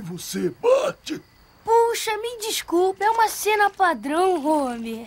e você bate. Puxa, me desculpe, é uma cena padrão, Homer.